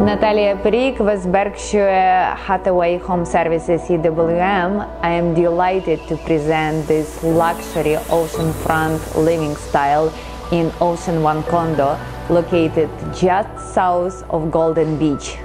Natalia Pyrig with Berkshire Hathaway Home Services EWM. I am delighted to present this luxury oceanfront living style in Ocean One condo located just south of Golden Beach.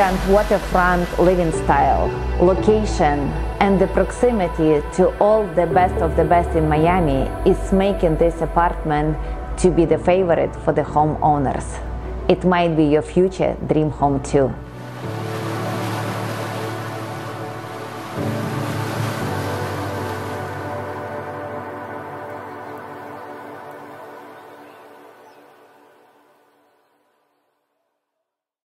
Elegant waterfront living style, location, and the proximity to all the best of the best in Miami is making this apartment to be the favorite for the homeowners. It might be your future dream home too.